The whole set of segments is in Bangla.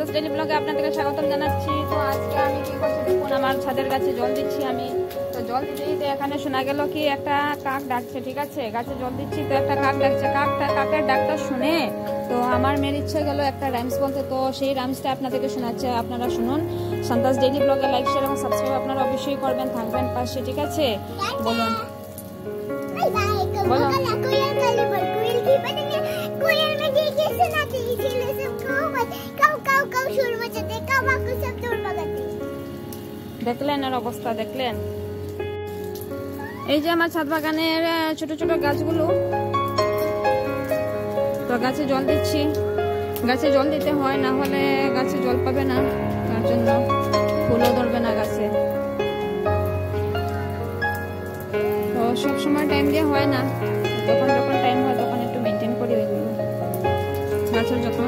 সন্তোষ ডেলি ব্লগে আপনাদেরকে স্বাগতম জানাচ্ছি। তো আজকে আমি কি করছি? দেখুন আমার ছাদের গাছে জল দিচ্ছি আমি। তো জল দিতে দিতে এখানে শোনা গেল কি একটা কাক ডাকছে ঠিক আছে? গাছে জল দিচ্ছি তো একটা কাক ডাকছে। কাকটা কাকের ডাকটা শুনে তো আমার মেয়ের ইচ্ছে গেল একটা রাইমস বলতে। তো সেই রাইমসটা আপনাদেরকে শোনাচ্ছে আপনারা শুনুন। সন্তাস ডেইলি ব্লগে লাইক শেয়ার এবং সাবস্ক্রাইব আপনারা অবশ্যই করবেন থাকবেন পাশে ঠিক আছে? বলুন। Bye দেখলেন এর অবস্থা দেখলেন? এই যে আমার ছাদ বাগানের ছোট ছোট গাছগুলো। তো গাছে জল দিচ্ছি। গাছে জল দিতে হয়, না হলে গাছে জল পাবে না। তার জন্য ফুলও ধরবে না গাছে। তো সব সময় টাইম দিয়ে হয় না। যখন যখন টাইম হয়, তখন একটু মেনটেন করি ওইগুলো। গাছের যত্ন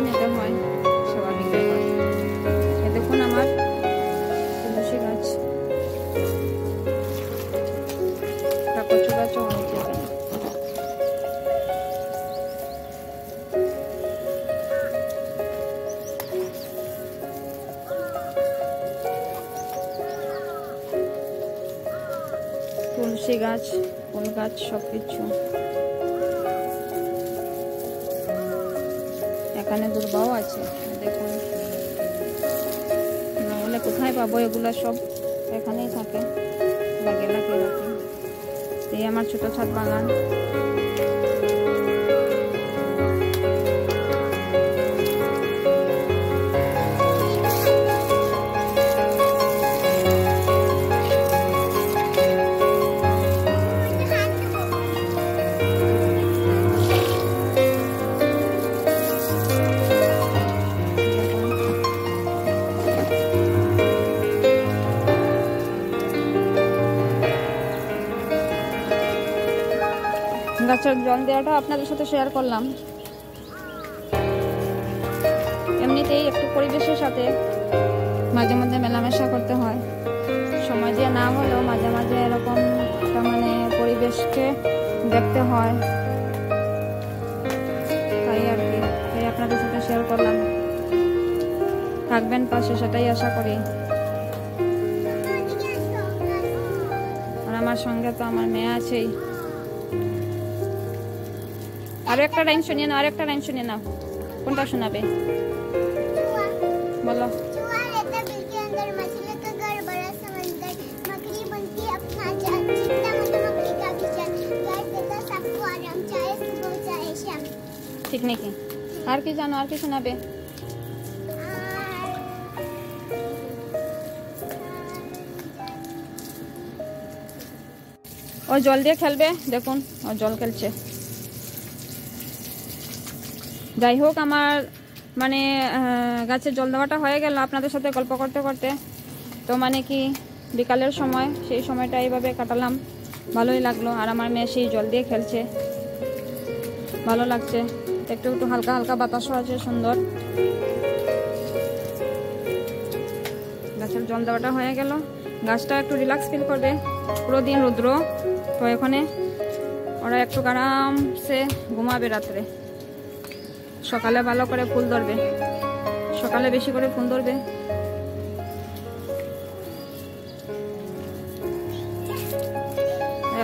তুলসী গাছ, ফুল গাছ সব কিছু এখানে দুর্বাও আছে, দেখুন। নাহলে কোথায় পাবো এগুলো সব? এখানেই থাকে। লাগে লাগে রাখি এই আমার ছোট ছাদ বাগান। গাছের জল দেওয়াটা আপনাদের সাথে শেয়ার করলাম। এমনিতেই একটু পরিবেশের সাথে মাঝে মধ্যে মেলামেশা করতে হয়। সময় দিয়ে না হলেও মাঝে মাঝে এরকম একটা মানে পরিবেশকে দেখতে হয়। তাই আর কি, তাই আপনাদের সাথে শেয়ার করলাম। থাকবেন পাশে, সেটাই আশা করি। আর আমার সঙ্গে তো আমার মেয়ে আছেই। আরো একটা লাইন শুনিয়ে নাও আরো একটা লাইন শুনিয়ে নাও কোনটা শোনাবে বলো ঠিক নাকি আর কি জানো আর কি শোনাবে ও জল দিয়ে খেলবে দেখুন ও জল খেলছে যাই হোক আমার মানে গাছে জল দেওয়াটা হয়ে গেল আপনাদের সাথে গল্প করতে করতে। তো মানে কি, বিকালের সময়, সেই সময়টা এইভাবে কাটালাম। ভালোই লাগল, আর আমার মেয়ে সেই জল দিয়ে খেলছে। ভালো লাগছে। একটু একটু হালকা হালকা বাতাসও আছে, সুন্দর। গাছের জল দেওয়াটা হয়ে গেল। গাছটা একটু রিল্যাক্স ফিল করবে। পুরো দিন রুদ্র। তো এখানে ওরা একটু আরামসে ঘুমাবে রাত্রে। সকালে ভালো করে ফুল ধরবে। সকালে বেশি করে ফুল ধরবে।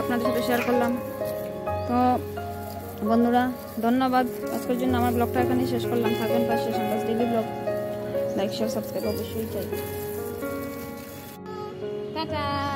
আপনাদের সাথে শেয়ার করলাম। তো বন্ধুরা, ধন্যবাদ। আজকের জন্য আমার ব্লগটা এখানেই শেষ করলাম। থাকবেন পাশে Santas daily blog. Like share subscribe অবশ্যই চাই। টাটা!